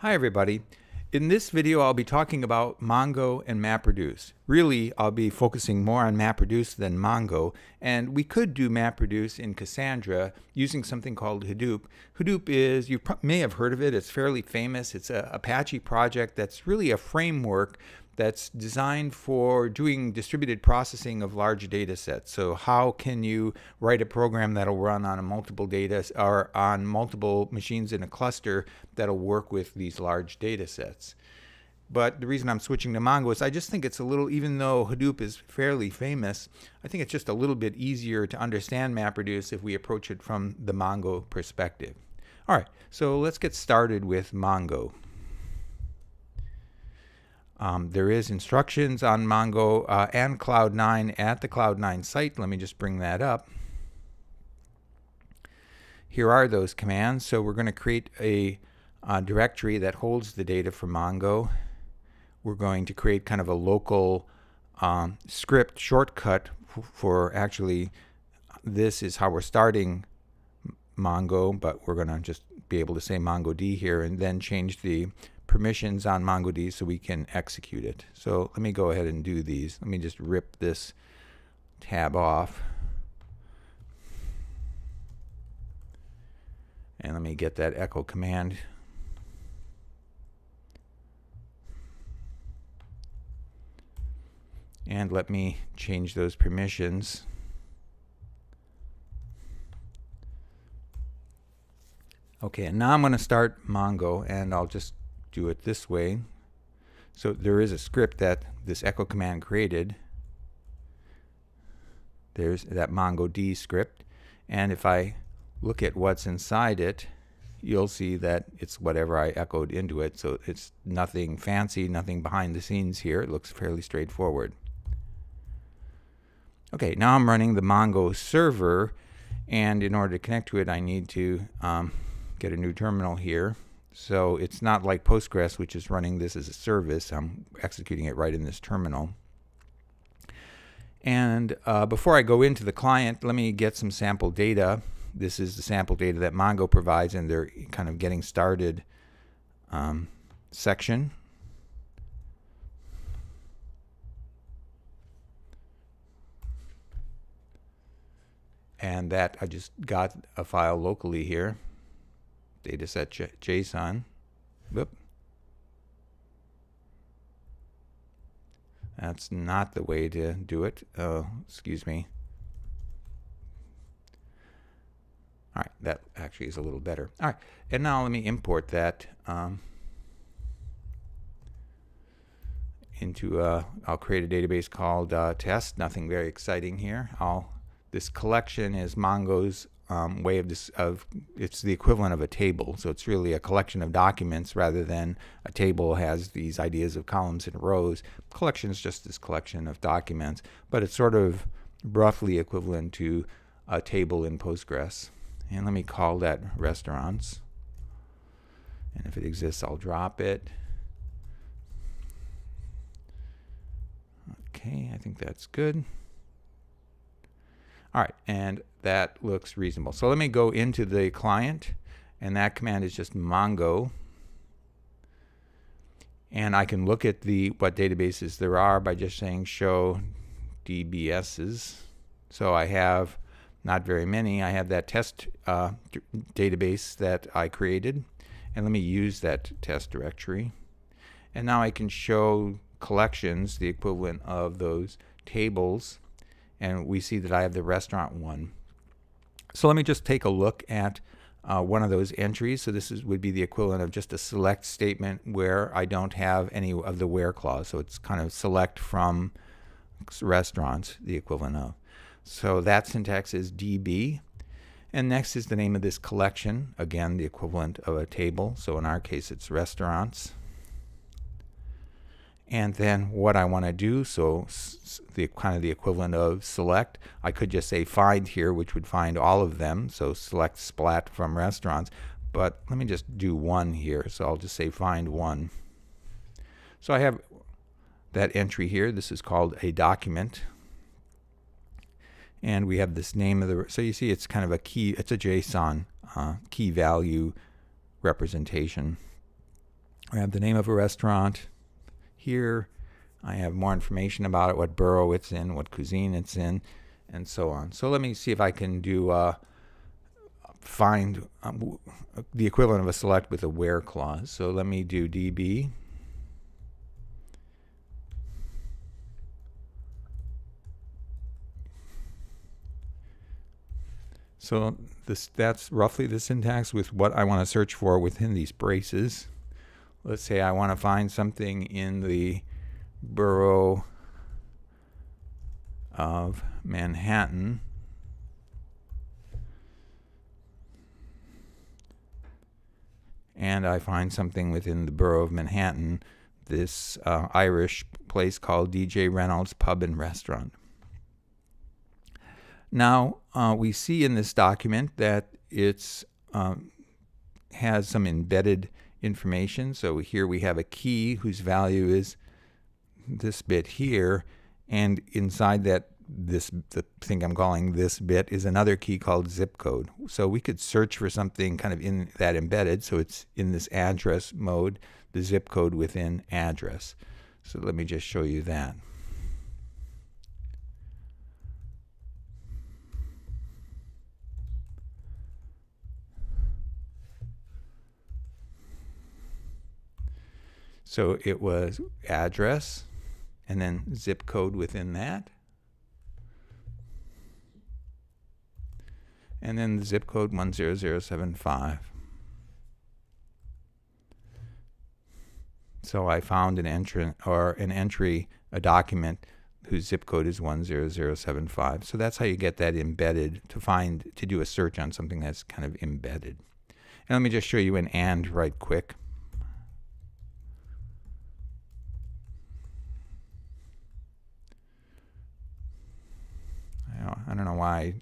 Hi everybody. In this video I'll be talking about Mongo and MapReduce. Really I'll be focusing more on MapReduce than Mongo and we could do MapReduce in Cassandra using something called Hadoop. Hadoop is, you may have heard of it, it's fairly famous. It's an Apache project that's really a framework that's designed for doing distributed processing of large data sets. So how can you write a program that'll run on a multiple data or on multiple machines in a cluster that'll work with these large data sets? But the reason I'm switching to Mongo is I just think it's a little, even though Hadoop is fairly famous, I think it's just a little bit easier to understand MapReduce if we approach it from the Mongo perspective. All right, so let's get started with Mongo. Um, there is instructions on Mongo uh, and Cloud9 at the Cloud9 site. Let me just bring that up. Here are those commands. So we're going to create a uh, directory that holds the data for Mongo. We're going to create kind of a local um, script shortcut for actually this is how we're starting Mongo, but we're going to just be able to say MongoD here and then change the permissions on MongoD so we can execute it. So let me go ahead and do these. Let me just rip this tab off. And let me get that echo command. And let me change those permissions. Okay, and now I'm going to start Mongo, and I'll just do it this way. So there is a script that this echo command created. There's that MongoD script. And if I look at what's inside it, you'll see that it's whatever I echoed into it. So it's nothing fancy, nothing behind the scenes here. It looks fairly straightforward. Okay, now I'm running the Mongo server. And in order to connect to it, I need to um, get a new terminal here. So it's not like Postgres, which is running this as a service. I'm executing it right in this terminal. And uh, before I go into the client, let me get some sample data. This is the sample data that Mongo provides in their kind of getting started um, section. And that I just got a file locally here dataset JSON. Whoop. That's not the way to do it. Oh, excuse me. All right, that actually is a little better. All right, and now let me import that um, into, uh, I'll create a database called uh, test. Nothing very exciting here. I'll, this collection is Mongo's um, way of this of it's the equivalent of a table. So it's really a collection of documents rather than a table has these ideas of columns and rows. Collection is just this collection of documents, but it's sort of roughly equivalent to a table in Postgres. And let me call that restaurants. And if it exists, I'll drop it. Okay, I think that's good. All right, and that looks reasonable. So let me go into the client, and that command is just Mongo. And I can look at the what databases there are by just saying show DBSs. So I have not very many. I have that test uh, database that I created. And let me use that test directory. And now I can show collections, the equivalent of those tables and we see that I have the restaurant one. So let me just take a look at uh, one of those entries. So this is, would be the equivalent of just a select statement where I don't have any of the where clause. So it's kind of select from restaurants, the equivalent of. So that syntax is DB. And next is the name of this collection, again, the equivalent of a table. So in our case, it's restaurants and then what I want to do, so the kind of the equivalent of select, I could just say find here, which would find all of them. So select splat from restaurants. But let me just do one here. So I'll just say find one. So I have that entry here. This is called a document. And we have this name of the, so you see it's kind of a key, it's a JSON uh, key value representation. I have the name of a restaurant here. I have more information about it, what borough it's in, what cuisine it's in, and so on. So let me see if I can do uh, find um, the equivalent of a select with a where clause. So let me do db. So this that's roughly the syntax with what I want to search for within these braces. Let's say I want to find something in the borough of Manhattan. And I find something within the borough of Manhattan, this uh, Irish place called DJ Reynolds Pub and Restaurant. Now, uh, we see in this document that it um, has some embedded information. So here we have a key whose value is this bit here, and inside that this the thing I'm calling this bit is another key called zip code. So we could search for something kind of in that embedded. So it's in this address mode, the zip code within address. So let me just show you that. So it was address and then zip code within that. And then the zip code 10075. So I found an entry or an entry, a document whose zip code is 10075. So that's how you get that embedded to find to do a search on something that's kind of embedded. And let me just show you an and right quick. I don't know why I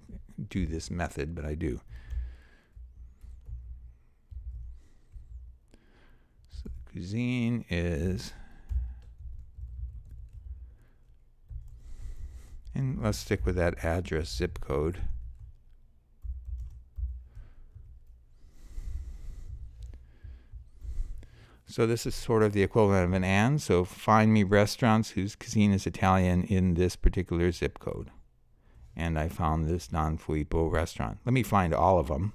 do this method, but I do. So cuisine is, and let's stick with that address zip code. So this is sort of the equivalent of an and. So find me restaurants whose cuisine is Italian in this particular zip code and I found this Don Filippo restaurant. Let me find all of them.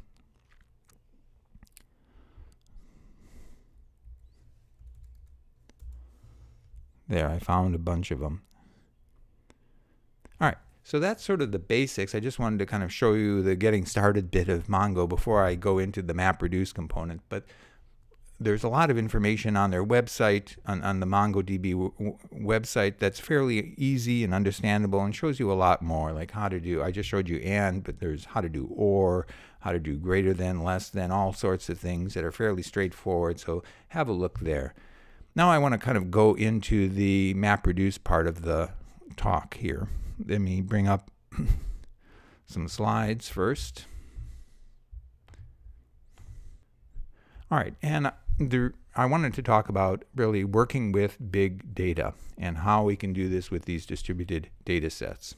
There, I found a bunch of them. All right, so that's sort of the basics. I just wanted to kind of show you the getting started bit of Mongo before I go into the MapReduce component. But there's a lot of information on their website, on, on the MongoDB website, that's fairly easy and understandable and shows you a lot more, like how to do. I just showed you and, but there's how to do or, how to do greater than, less than, all sorts of things that are fairly straightforward. So have a look there. Now I want to kind of go into the MapReduce part of the talk here. Let me bring up some slides first. All right, and I wanted to talk about really working with big data and how we can do this with these distributed data sets.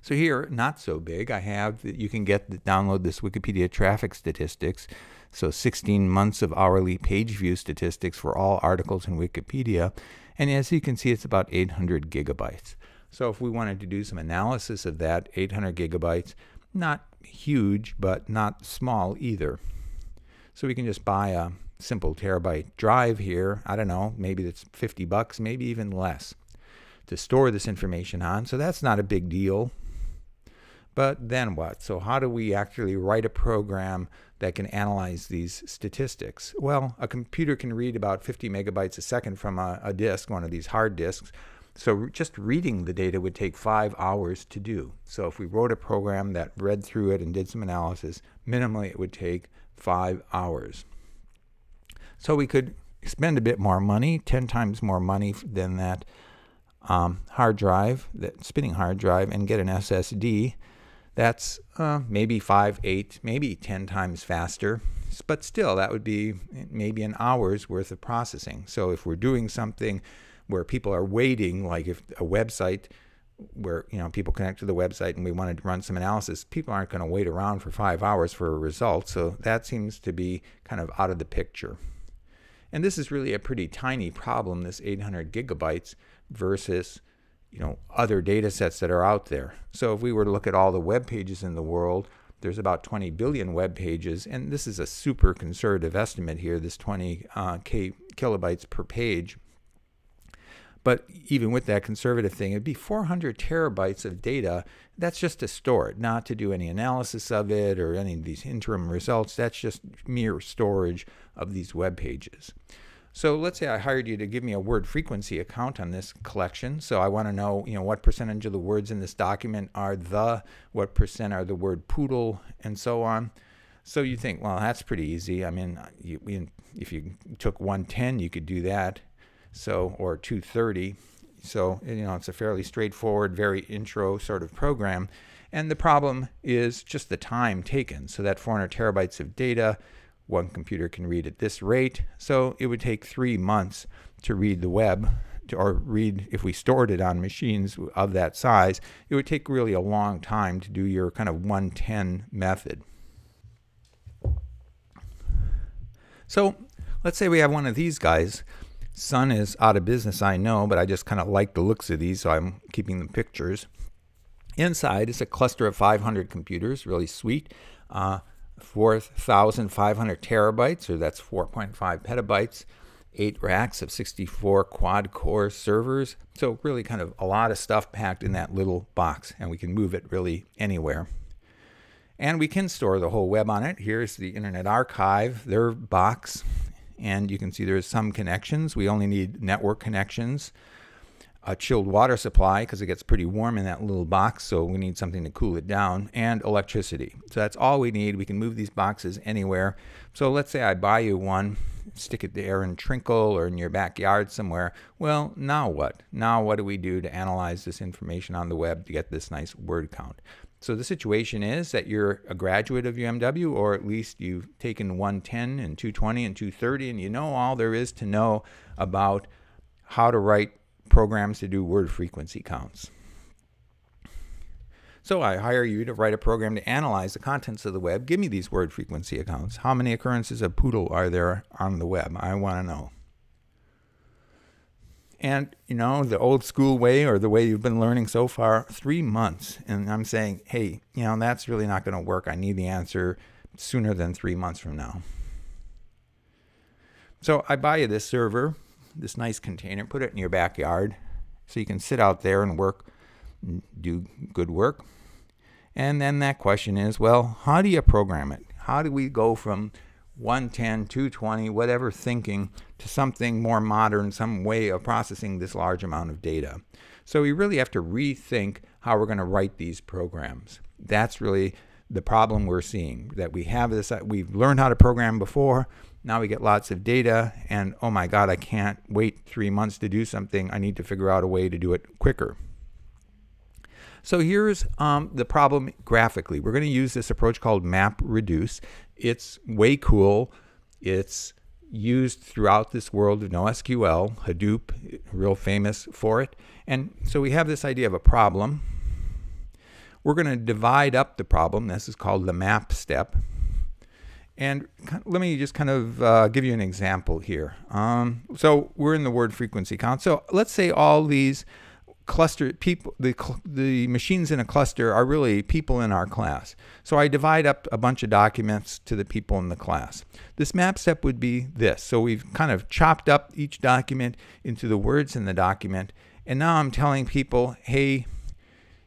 So here, not so big, I have that you can get download this Wikipedia traffic statistics. So 16 months of hourly page view statistics for all articles in Wikipedia. And as you can see, it's about 800 gigabytes. So if we wanted to do some analysis of that, 800 gigabytes, not huge, but not small either. So we can just buy a simple terabyte drive here. I don't know, maybe it's 50 bucks, maybe even less to store this information on. So that's not a big deal. But then what? So how do we actually write a program that can analyze these statistics? Well, a computer can read about 50 megabytes a second from a, a disk, one of these hard disks. So just reading the data would take five hours to do. So if we wrote a program that read through it and did some analysis, minimally it would take five hours. So we could spend a bit more money, 10 times more money than that um, hard drive, that spinning hard drive, and get an SSD. That's uh, maybe 5, 8, maybe 10 times faster. But still, that would be maybe an hour's worth of processing. So if we're doing something where people are waiting, like if a website where you know people connect to the website and we wanted to run some analysis, people aren't going to wait around for five hours for a result. So that seems to be kind of out of the picture. And this is really a pretty tiny problem, this 800 gigabytes versus you know other data sets that are out there. So if we were to look at all the web pages in the world, there's about 20 billion web pages, and this is a super conservative estimate here, this 20 uh, k kilobytes per page. But even with that conservative thing, it'd be 400 terabytes of data. That's just to store it, not to do any analysis of it or any of these interim results. That's just mere storage of these web pages. So let's say I hired you to give me a word frequency account on this collection. So I want to know, you know, what percentage of the words in this document are the, what percent are the word poodle, and so on. So you think, well, that's pretty easy. I mean, you, if you took 110, you could do that so or 230. So you know it's a fairly straightforward, very intro sort of program. And the problem is just the time taken. So that 400 terabytes of data, one computer can read at this rate. So it would take three months to read the web, to, or read if we stored it on machines of that size. It would take really a long time to do your kind of 110 method. So let's say we have one of these guys Sun is out of business, I know, but I just kind of like the looks of these, so I'm keeping the pictures. Inside is a cluster of 500 computers, really sweet. Uh, 4,500 terabytes, or that's 4.5 petabytes. Eight racks of 64 quad core servers. So, really, kind of a lot of stuff packed in that little box, and we can move it really anywhere. And we can store the whole web on it. Here's the Internet Archive, their box and you can see there's some connections. We only need network connections, a chilled water supply because it gets pretty warm in that little box, so we need something to cool it down, and electricity. So that's all we need. We can move these boxes anywhere. So let's say I buy you one, stick it there in Trinkle or in your backyard somewhere. Well, now what? Now what do we do to analyze this information on the web to get this nice word count? So the situation is that you're a graduate of UMW, or at least you've taken 110 and 220 and 230, and you know all there is to know about how to write programs to do word frequency counts. So I hire you to write a program to analyze the contents of the web. Give me these word frequency accounts. How many occurrences of poodle are there on the web? I want to know. And, you know, the old school way or the way you've been learning so far, three months. And I'm saying, hey, you know, that's really not going to work. I need the answer sooner than three months from now. So I buy you this server, this nice container, put it in your backyard so you can sit out there and work, do good work. And then that question is, well, how do you program it? How do we go from 110, 220, whatever thinking to something more modern, some way of processing this large amount of data. So we really have to rethink how we're going to write these programs. That's really the problem we're seeing that we have this we've learned how to program before now we get lots of data and oh my god i can't wait 3 months to do something i need to figure out a way to do it quicker so here's um, the problem graphically. We're going to use this approach called map reduce. It's way cool. It's used throughout this world of NoSQL, Hadoop, real famous for it. And so we have this idea of a problem. We're going to divide up the problem. This is called the map step. And let me just kind of uh, give you an example here. Um, so we're in the word frequency count. So let's say all these cluster people the the machines in a cluster are really people in our class. So i divide up a bunch of documents to the people in the class. This map step would be this. So we've kind of chopped up each document into the words in the document. And now i'm telling people hey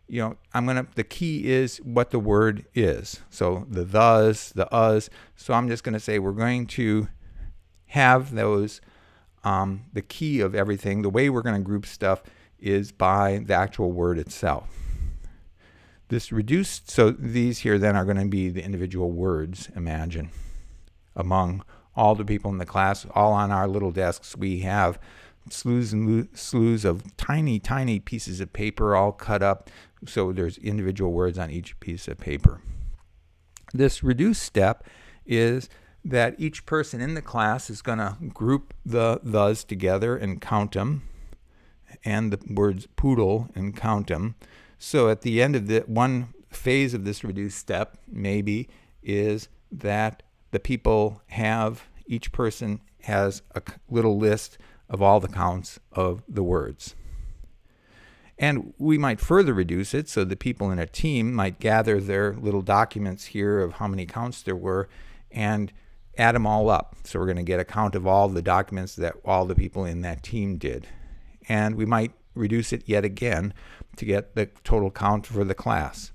you know i'm going to the key is what the word is. So the thes the us. So i'm just going to say we're going to have those um, the key of everything the way we're going to group stuff is by the actual word itself. This reduced, so these here then are going to be the individual words, imagine. Among all the people in the class, all on our little desks, we have slews and slews of tiny, tiny pieces of paper all cut up. So there's individual words on each piece of paper. This reduce step is that each person in the class is going to group the thes together and count them and the words poodle and count them. So at the end of the one phase of this reduced step, maybe, is that the people have, each person has a little list of all the counts of the words. And we might further reduce it so the people in a team might gather their little documents here of how many counts there were and add them all up. So we're going to get a count of all the documents that all the people in that team did. And we might reduce it yet again to get the total count for the class.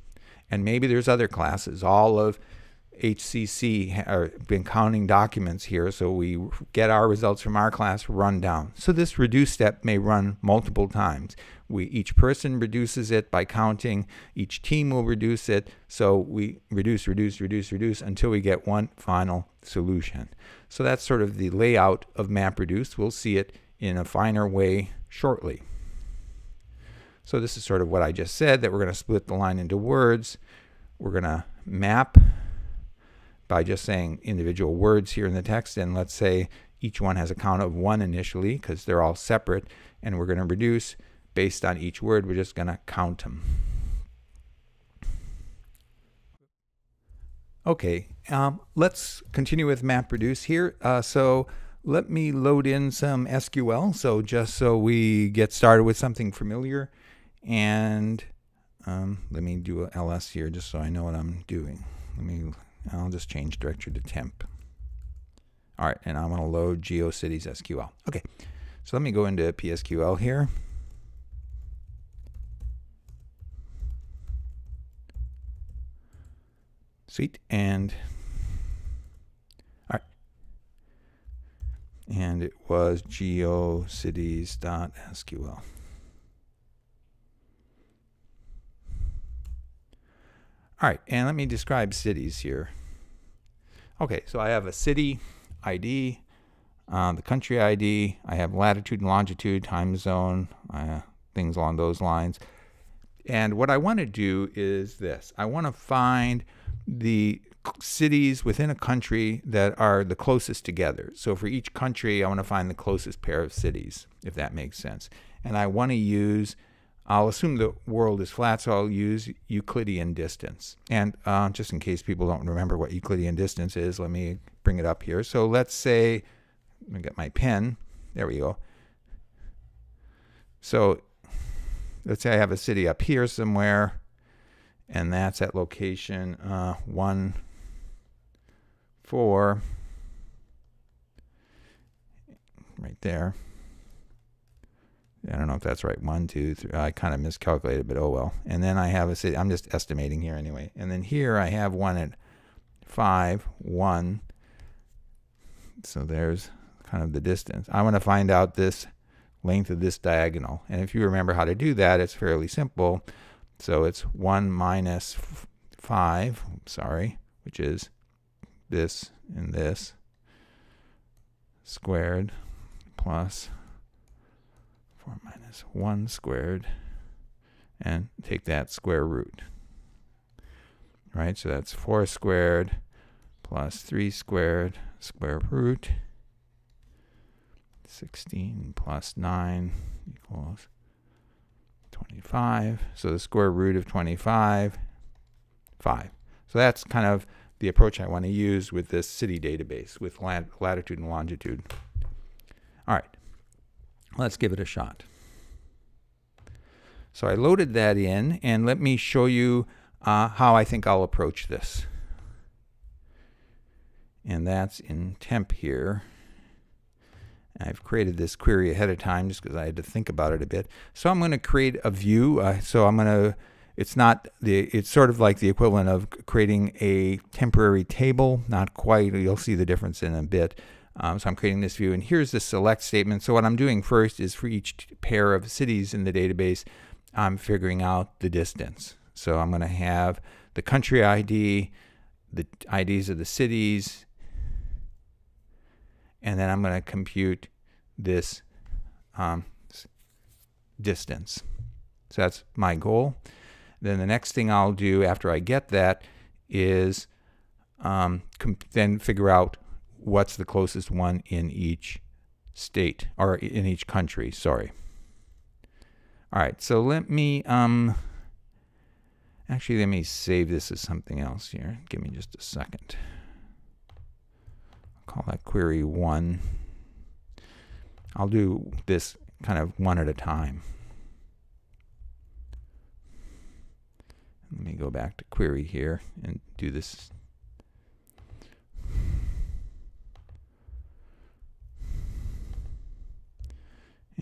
And maybe there's other classes. All of HCC have been counting documents here, so we get our results from our class run down. So this reduce step may run multiple times. We each person reduces it by counting. Each team will reduce it. So we reduce, reduce, reduce, reduce until we get one final solution. So that's sort of the layout of MapReduce. We'll see it in a finer way shortly. So this is sort of what I just said, that we're going to split the line into words. We're going to map by just saying individual words here in the text. And let's say each one has a count of one initially because they're all separate. And we're going to reduce based on each word. We're just going to count them. Okay, um, let's continue with MapReduce here. Uh, so let me load in some SQL. So just so we get started with something familiar. And um, let me do a ls here just so I know what I'm doing. Let me, I'll just change directory to temp. All right, and I'm going to load GeoCities SQL. Okay, so let me go into PSQL here. Sweet, and all right, and it was geocities.sql. All right, and let me describe cities here. Okay, so I have a city ID, uh, the country ID, I have latitude and longitude, time zone, uh, things along those lines. And what I want to do is this. I want to find the cities within a country that are the closest together. So for each country, I want to find the closest pair of cities, if that makes sense. And I want to use I'll assume the world is flat, so I'll use Euclidean distance. And uh, just in case people don't remember what Euclidean distance is, let me bring it up here. So let's say, let me get my pen. There we go. So let's say I have a city up here somewhere, and that's at location uh, 1, 4, right there. I don't know if that's right. One, two, three. I kind of miscalculated, but oh well. And then I have a city. I'm just estimating here anyway. And then here I have one at five, one. So there's kind of the distance. I want to find out this length of this diagonal. And if you remember how to do that, it's fairly simple. So it's 1 minus 5, sorry, which is this and this squared plus 4 minus 1 squared, and take that square root. Right, so that's 4 squared plus 3 squared square root. 16 plus 9 equals 25. So the square root of 25, 5. So that's kind of the approach I want to use with this city database with lat latitude and longitude. All right. Let's give it a shot. So I loaded that in, and let me show you uh, how I think I'll approach this. And that's in temp here. I've created this query ahead of time just because I had to think about it a bit. So I'm going to create a view. Uh, so I'm going to, it's not the, it's sort of like the equivalent of creating a temporary table. Not quite. You'll see the difference in a bit. Um, so I'm creating this view, and here's the select statement. So what I'm doing first is for each pair of cities in the database, I'm figuring out the distance. So I'm going to have the country ID, the IDs of the cities, and then I'm going to compute this um, distance. So that's my goal. Then the next thing I'll do after I get that is um, then figure out what's the closest one in each state or in each country, sorry. All right, so let me, um, actually, let me save this as something else here. Give me just a second. I'll call that query one. I'll do this kind of one at a time. Let me go back to query here and do this.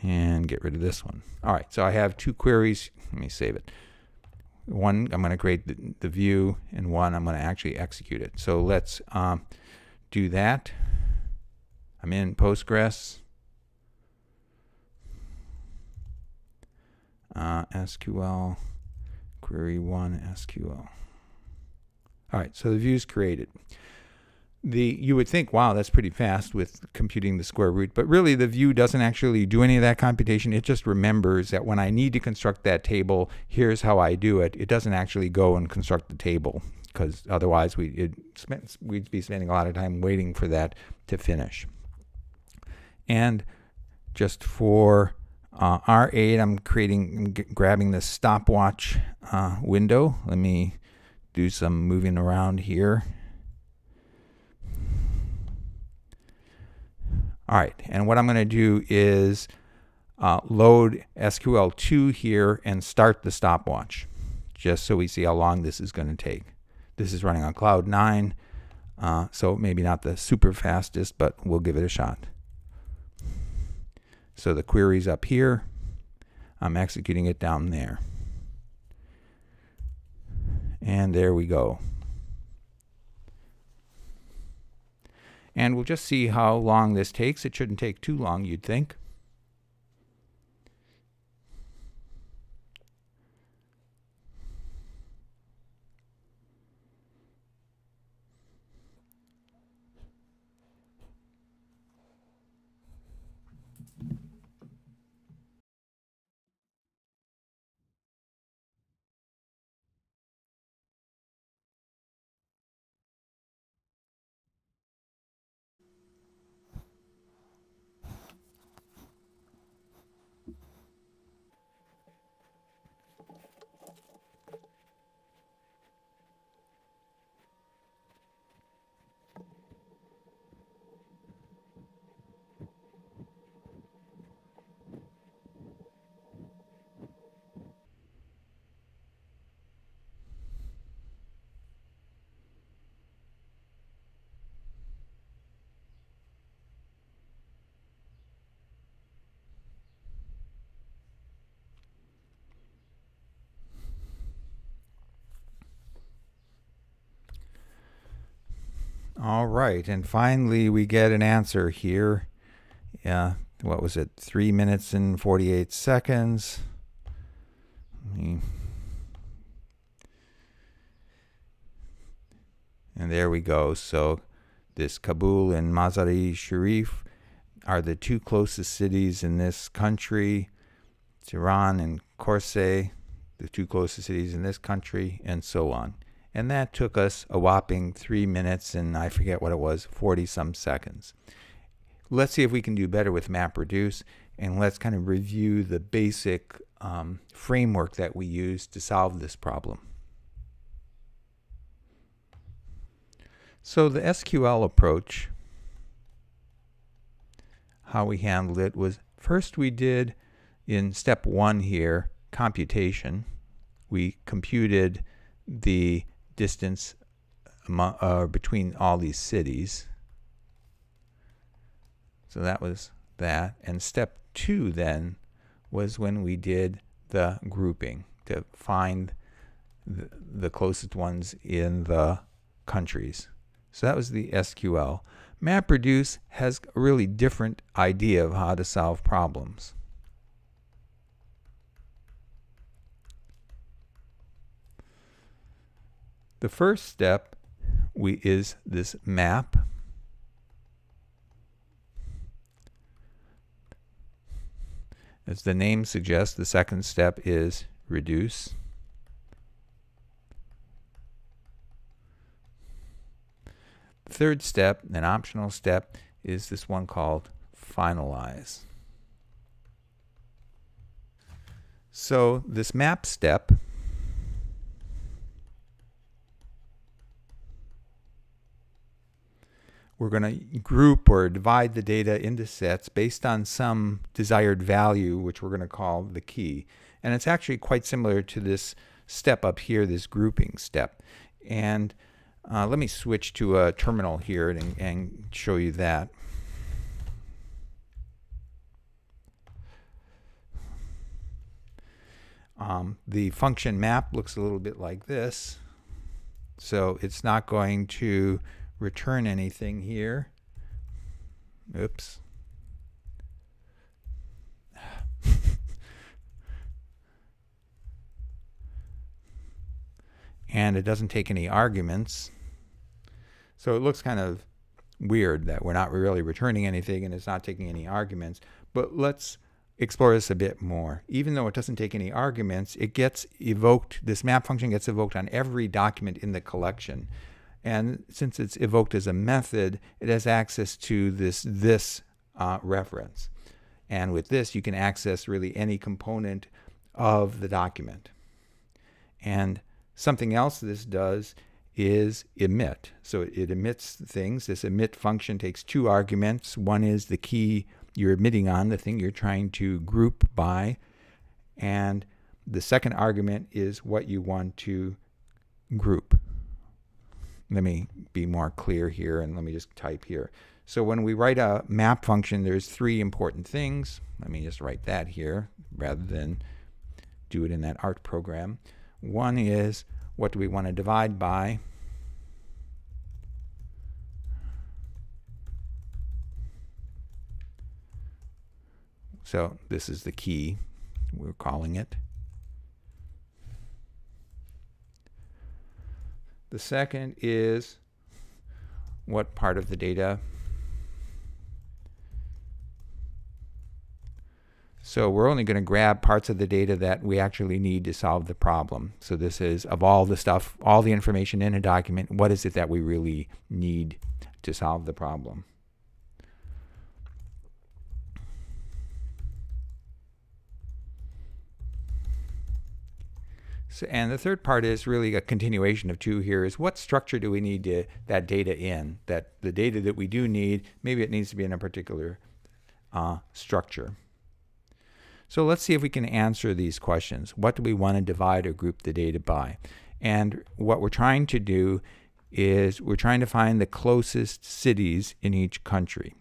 And get rid of this one. All right, so I have two queries. Let me save it. One, I'm going to create the, the, view, and one, I'm going to actually execute it. So let's um, do that. I'm in Postgres. Uh, SQL query one SQL. All right, so the view is created. The you would think, wow, that's pretty fast with computing the square root, but really the view doesn't actually do any of that computation. It just remembers that when I need to construct that table, here's how I do it. It doesn't actually go and construct the table because otherwise we it we'd be spending a lot of time waiting for that to finish. And just for uh, R8, I'm creating, grabbing the stopwatch uh, window. Let me do some moving around here. All right, and what I'm going to do is uh, load SQL2 here and start the stopwatch, just so we see how long this is going to take. This is running on Cloud 9, uh, so maybe not the super fastest, but we'll give it a shot. So the query's up here. I'm executing it down there. And there we go. And we'll just see how long this takes. It shouldn't take too long, you'd think. All right, and finally we get an answer here. Yeah, what was it? Three minutes and 48 seconds. And there we go. So this Kabul and Mazar-e Sharif are the two closest cities in this country. Tirana and Korce, the two closest cities in this country, and so on. And that took us a whopping three minutes and I forget what it was, 40 some seconds. Let's see if we can do better with MapReduce and let's kind of review the basic um, framework that we use to solve this problem. So the SQL approach, how we handled it was first we did in step one here, computation. We computed the distance among, uh, between all these cities. So that was that. And step two then was when we did the grouping to find the, the closest ones in the countries. So that was the SQL. MapReduce has a really different idea of how to solve problems. The first step we, is this map. As the name suggests, the second step is reduce. The third step, an optional step, is this one called finalize. So this map step we're going to group or divide the data into sets based on some desired value, which we're going to call the key. And it's actually quite similar to this step up here, this grouping step. And uh, let me switch to a terminal here and, and show you that. Um, the function map looks a little bit like this. So it's not going to return anything here. Oops. and it doesn't take any arguments. So it looks kind of weird that we're not really returning anything and it's not taking any arguments. But let's explore this a bit more. Even though it doesn't take any arguments, it gets evoked, this map function gets evoked on every document in the collection. And since it's evoked as a method, it has access to this this uh, reference. And with this, you can access really any component of the document. And something else this does is emit. So it emits things. This emit function takes two arguments. One is the key you're emitting on, the thing you're trying to group by. And the second argument is what you want to group. Let me be more clear here and let me just type here. So when we write a map function, there's three important things. Let me just write that here rather than do it in that art program. One is what do we want to divide by? So this is the key, we're calling it. The second is what part of the data. So we're only going to grab parts of the data that we actually need to solve the problem. So this is of all the stuff, all the information in a document, what is it that we really need to solve the problem? So, and the third part is really a continuation of two here is what structure do we need to, that data in? That the data that we do need, maybe it needs to be in a particular uh, structure. So let's see if we can answer these questions. What do we want to divide or group the data by? And what we're trying to do is we're trying to find the closest cities in each country.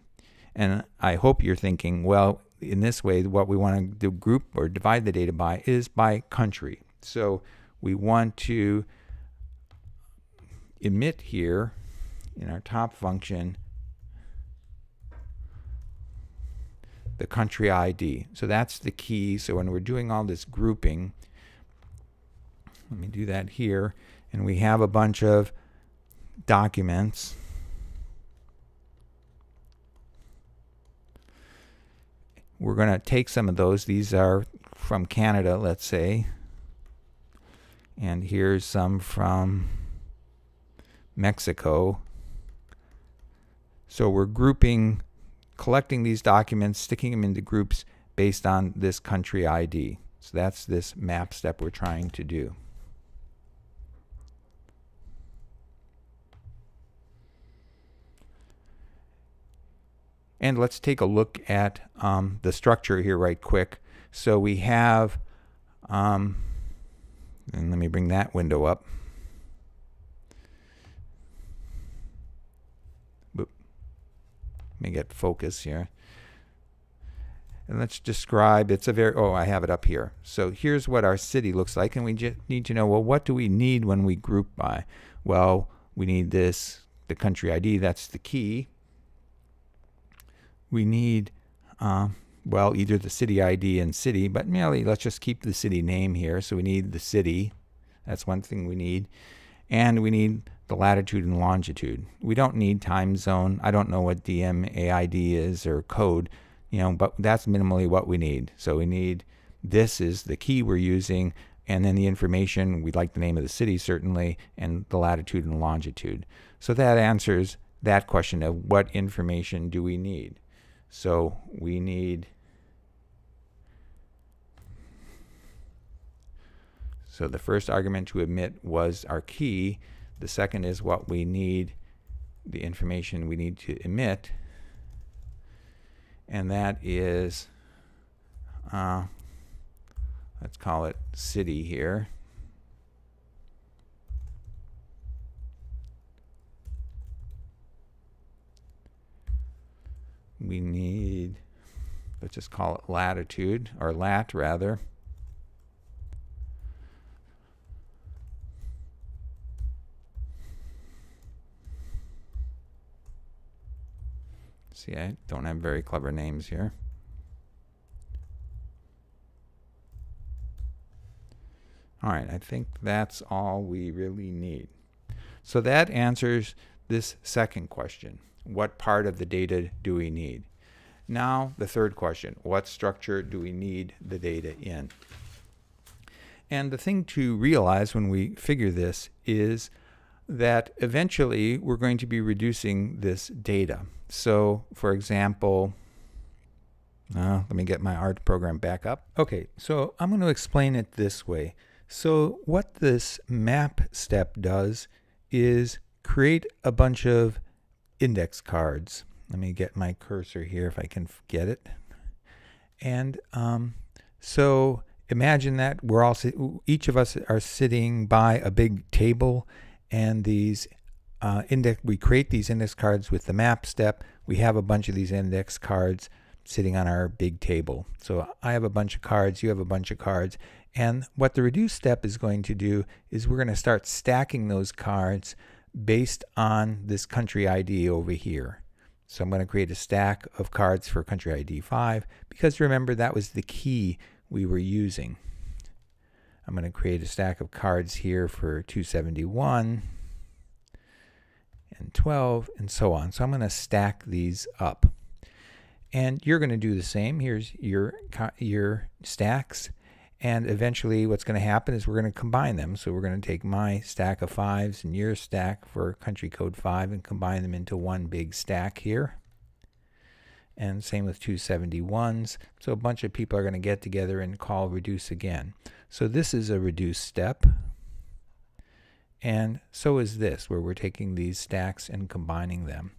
And I hope you're thinking, well, in this way, what we want to group or divide the data by is by country. So we want to emit here in our top function the country ID. So that's the key. So when we're doing all this grouping, let me do that here, and we have a bunch of documents. We're going to take some of those. These are from Canada, let's say. And here's some from Mexico. So we're grouping, collecting these documents, sticking them into groups based on this country ID. So that's this map step we're trying to do. And let's take a look at um, the structure here right quick. So we have um, and let me bring that window up. Boop. Let me get focus here. And let's describe, it's a very, oh, I have it up here. So here's what our city looks like. And we just need to know, well, what do we need when we group by? Well, we need this, the country ID, that's the key. We need um, well, either the city ID and city, but merely let's just keep the city name here. So we need the city. That's one thing we need. And we need the latitude and longitude. We don't need time zone. I don't know what DMAID is or code, you know, but that's minimally what we need. So we need this is the key we're using, and then the information, we'd like the name of the city certainly, and the latitude and longitude. So that answers that question of what information do we need. So we need So the first argument to emit was our key. The second is what we need the information we need to emit, and that is, uh, let's call it city here. We need, let's just call it latitude, or lat rather. See, I don't have very clever names here. All right, I think that's all we really need. So that answers this second question. What part of the data do we need? Now, the third question. What structure do we need the data in? And the thing to realize when we figure this is that eventually we're going to be reducing this data. So, for example, uh, let me get my art program back up. Okay, so I'm going to explain it this way. So, what this map step does is create a bunch of index cards. Let me get my cursor here if I can get it. And um, so imagine that we're all each of us are sitting by a big table and these uh, index we create these index cards with the map step we have a bunch of these index cards sitting on our big table so i have a bunch of cards you have a bunch of cards and what the reduce step is going to do is we're going to start stacking those cards based on this country id over here so i'm going to create a stack of cards for country id 5 because remember that was the key we were using I'm going to create a stack of cards here for 271 and 12 and so on. So I'm going to stack these up. And you're going to do the same. Here's your, your stacks. And eventually what's going to happen is we're going to combine them. So we're going to take my stack of fives and your stack for country code 5 and combine them into one big stack here. And same with 271s. So a bunch of people are going to get together and call reduce again. So this is a reduce step. And so is this, where we're taking these stacks and combining them.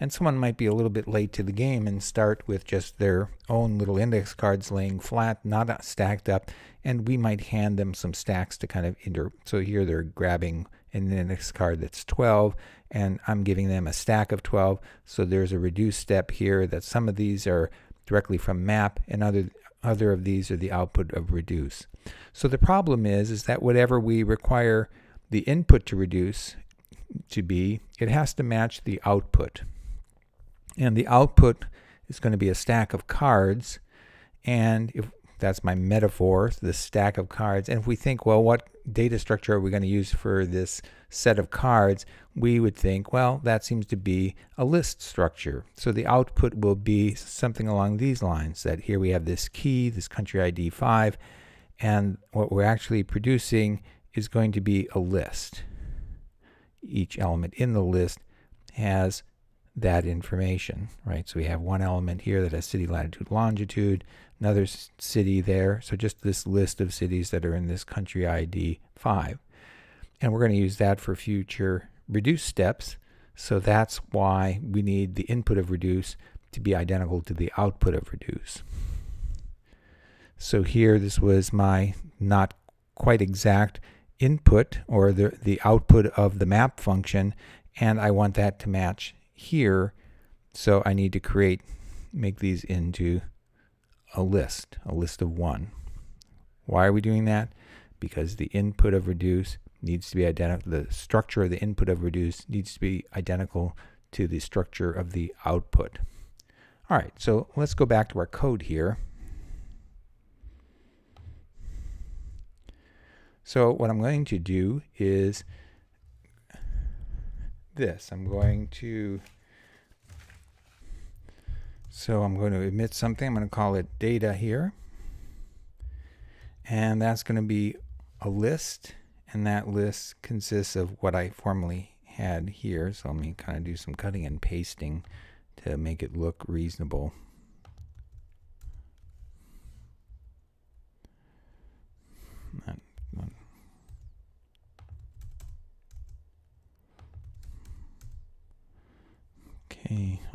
And someone might be a little bit late to the game and start with just their own little index cards laying flat, not stacked up, and we might hand them some stacks to kind of inter. So here they're grabbing an index card that's 12, and I'm giving them a stack of 12. So there's a reduce step here that some of these are directly from map, and other other of these are the output of reduce. So the problem is, is that whatever we require the input to reduce to be, it has to match the output. And the output is going to be a stack of cards. And if that's my metaphor, the stack of cards. And if we think, well, what data structure are we going to use for this set of cards? We would think, well, that seems to be a list structure. So the output will be something along these lines that here we have this key, this country ID 5, and what we're actually producing is going to be a list. Each element in the list has that information, right? So we have one element here that has city latitude, longitude, another city there. So just this list of cities that are in this country ID 5. And we're going to use that for future reduce steps. So that's why we need the input of reduce to be identical to the output of reduce. So here this was my not quite exact input or the, the output of the map function and I want that to match here. So I need to create, make these into a list, a list of one. Why are we doing that? Because the input of reduce needs to be identical, the structure of the input of reduce needs to be identical to the structure of the output. All right, so let's go back to our code here. So what I'm going to do is this. I'm going to so I'm going to emit something. I'm going to call it data here. And that's going to be a list. And that list consists of what I formerly had here. So let me kind of do some cutting and pasting to make it look reasonable.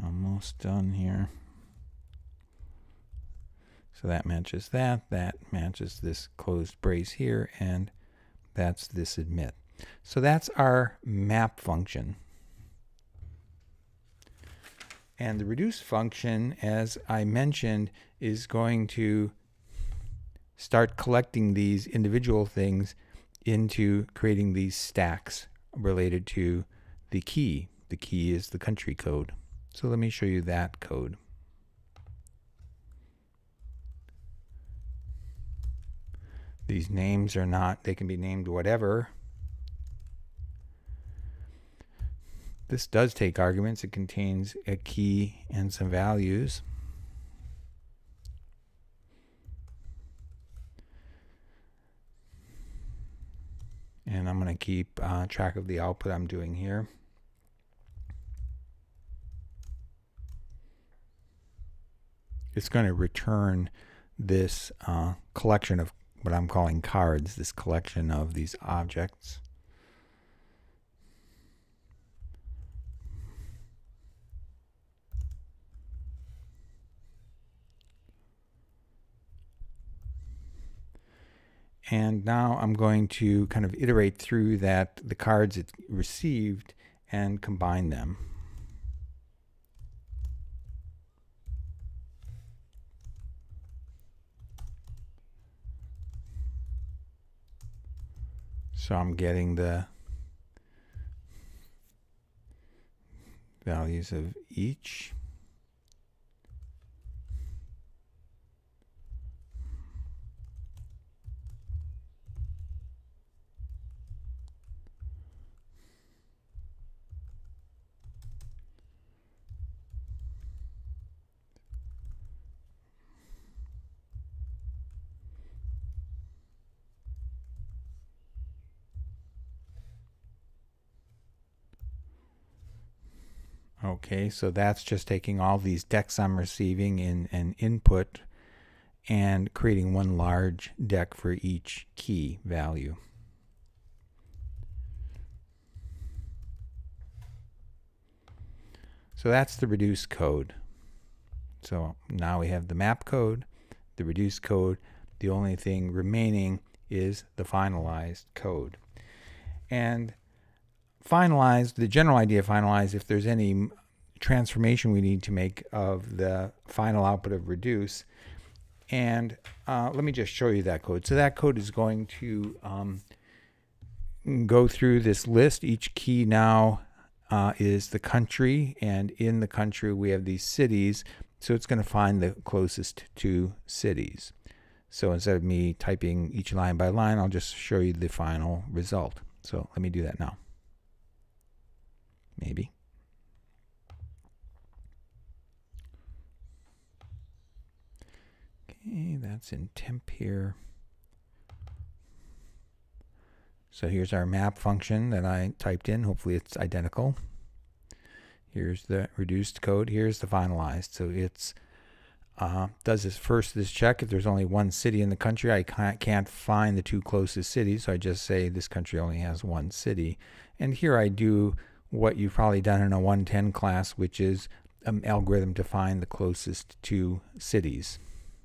Almost done here. So that matches that, that matches this closed brace here, and that's this emit. So that's our map function. And the reduce function, as I mentioned, is going to start collecting these individual things into creating these stacks related to the key. The key is the country code. So let me show you that code. These names are not, they can be named whatever. This does take arguments. It contains a key and some values. And I'm going to keep uh, track of the output I'm doing here. It's going to return this uh, collection of what I'm calling cards, this collection of these objects. And now I'm going to kind of iterate through that the cards it received and combine them. So I'm getting the values of each. Okay, so that's just taking all these decks I'm receiving in an input and creating one large deck for each key value. So that's the reduce code. So now we have the map code, the reduce code. The only thing remaining is the finalized code. And finalized, the general idea finalized, if there's any transformation we need to make of the final output of reduce. And uh, let me just show you that code. So that code is going to um, go through this list. Each key now uh, is the country, and in the country we have these cities. So it's going to find the closest two cities. So instead of me typing each line by line, I'll just show you the final result. So let me do that now maybe. Okay, that's in temp here. So here's our map function that I typed in. Hopefully it's identical. Here's the reduced code. Here's the finalized. So it's uh, does this first this check if there's only one city in the country I can't, can't find the two closest cities so I just say this country only has one city and here I do what you've probably done in a 110 class, which is an algorithm to find the closest two cities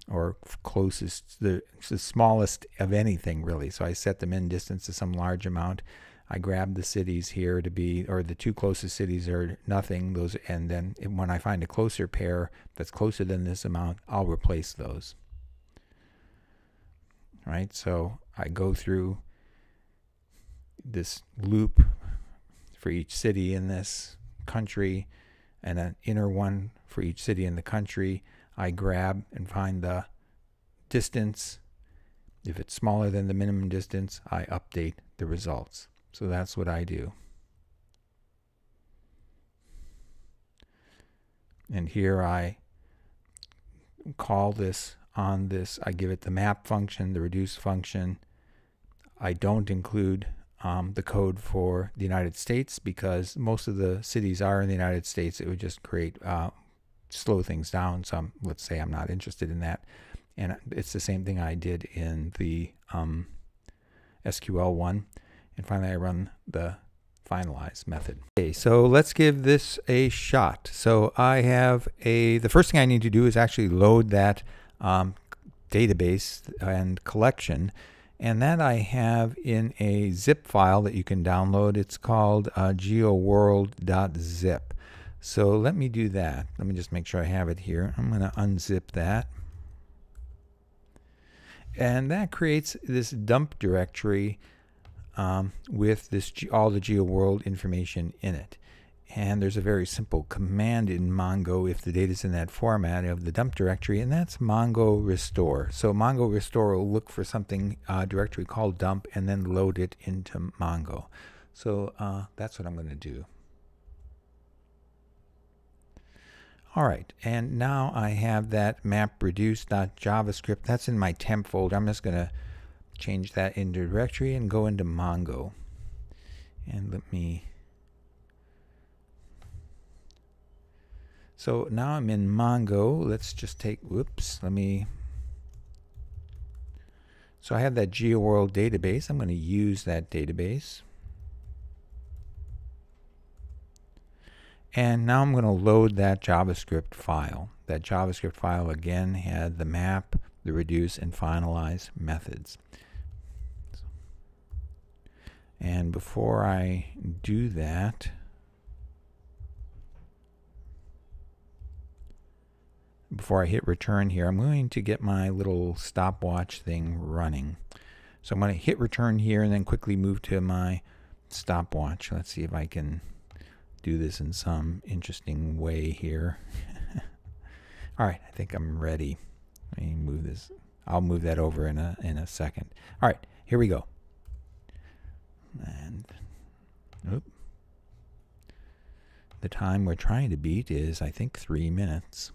or closest, the, the smallest of anything really. So I set the min distance to some large amount. I grab the cities here to be, or the two closest cities are nothing. Those, and then when I find a closer pair that's closer than this amount, I'll replace those. Right. So I go through this loop for each city in this country and an inner one for each city in the country. I grab and find the distance. If it's smaller than the minimum distance, I update the results. So that's what I do. And here I call this on this, I give it the map function, the reduce function. I don't include um, the code for the United States because most of the cities are in the United States. It would just create uh, slow things down. So I'm, let's say I'm not interested in that, and it's the same thing I did in the um, SQL one. And finally, I run the finalize method. Okay, so let's give this a shot. So I have a, the first thing I need to do is actually load that um, database and collection. And that I have in a zip file that you can download. It's called uh, geoworld.zip. So let me do that. Let me just make sure I have it here. I'm going to unzip that. And that creates this dump directory um, with this all the GeoWorld information in it. And there's a very simple command in Mongo if the data is in that format of the dump directory, and that's Mongo restore. So Mongo restore will look for something uh, directory called dump and then load it into Mongo. So uh, that's what I'm going to do. All right, and now I have that mapreduce.javascript. That's in my temp folder. I'm just going to change that into directory and go into Mongo. And let me... So now I'm in Mongo. Let's just take, whoops, let me... So I have that GeoWorld database. I'm going to use that database. And now I'm going to load that JavaScript file. That JavaScript file again had the map, the reduce, and finalize methods. And before I do that, before I hit return here, I'm going to get my little stopwatch thing running. So I'm going to hit return here and then quickly move to my stopwatch. Let's see if I can do this in some interesting way here. All right, I think I'm ready. Let me move this. I'll move that over in a in a second. All right, here we go. And oop. the time we're trying to beat is I think three minutes.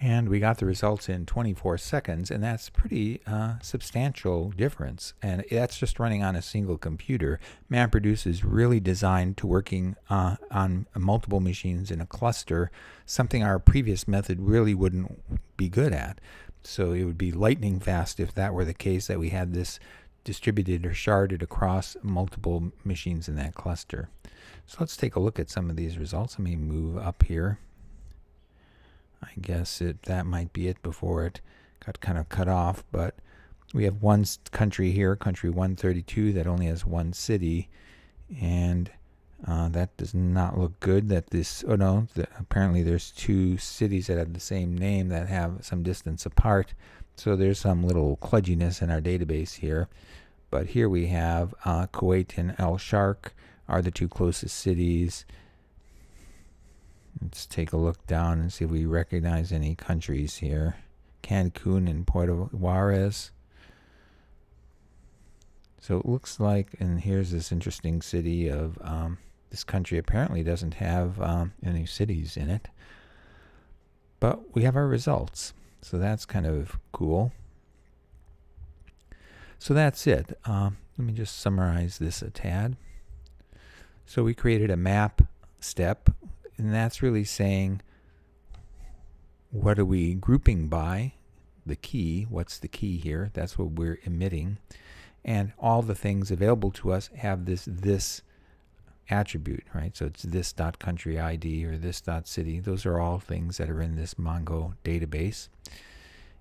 And we got the results in 24 seconds and that's pretty uh, substantial difference. And that's just running on a single computer. MapReduce is really designed to working uh, on multiple machines in a cluster something our previous method really wouldn't be good at. So it would be lightning fast if that were the case that we had this distributed or sharded across multiple machines in that cluster. So let's take a look at some of these results. Let me move up here I guess it that might be it before it got kind of cut off. But we have one country here, country 132, that only has one city, and uh, that does not look good. That this oh no, the, apparently there's two cities that have the same name that have some distance apart. So there's some little kludginess in our database here. But here we have uh, Kuwait and El Sharq are the two closest cities. Let's take a look down and see if we recognize any countries here. Cancun and Puerto Juarez. So it looks like, and here's this interesting city of, um, this country apparently doesn't have um, any cities in it. But we have our results. So that's kind of cool. So that's it. Um, let me just summarize this a tad. So we created a map step and that's really saying what are we grouping by? The key, what's the key here? That's what we're emitting. And all the things available to us have this this attribute, right? So it's this dot country ID or this dot city. Those are all things that are in this Mongo database.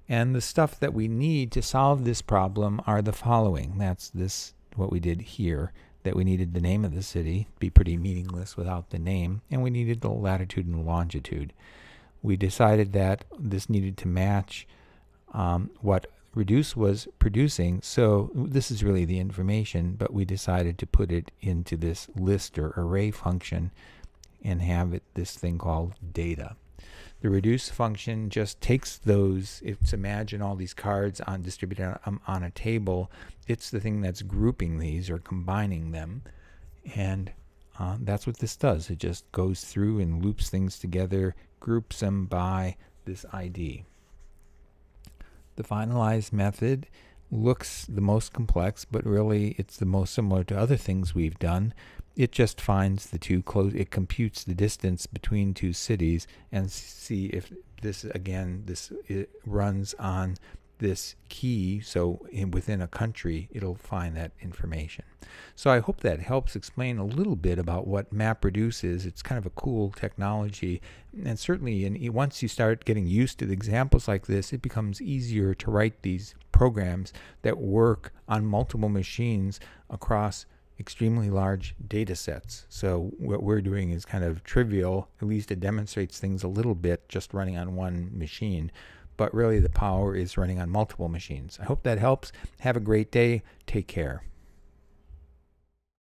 And the stuff that we need to solve this problem are the following. That's this what we did here that we needed the name of the city, be pretty meaningless without the name, and we needed the latitude and longitude. We decided that this needed to match um, what Reduce was producing, so this is really the information, but we decided to put it into this list or array function and have it this thing called data. The reduce function just takes those, it's imagine all these cards on distributed on, on a table. It's the thing that's grouping these or combining them. And uh, that's what this does. It just goes through and loops things together, groups them by this ID. The finalize method looks the most complex, but really it's the most similar to other things we've done. It just finds the two close, it computes the distance between two cities and see if this, again, this runs on this key. So in, within a country, it'll find that information. So I hope that helps explain a little bit about what MapReduce is. It's kind of a cool technology, and certainly, in, once you start getting used to the examples like this, it becomes easier to write these programs that work on multiple machines across extremely large data sets. So what we're doing is kind of trivial, at least it demonstrates things a little bit just running on one machine but really the power is running on multiple machines. I hope that helps. Have a great day. Take care.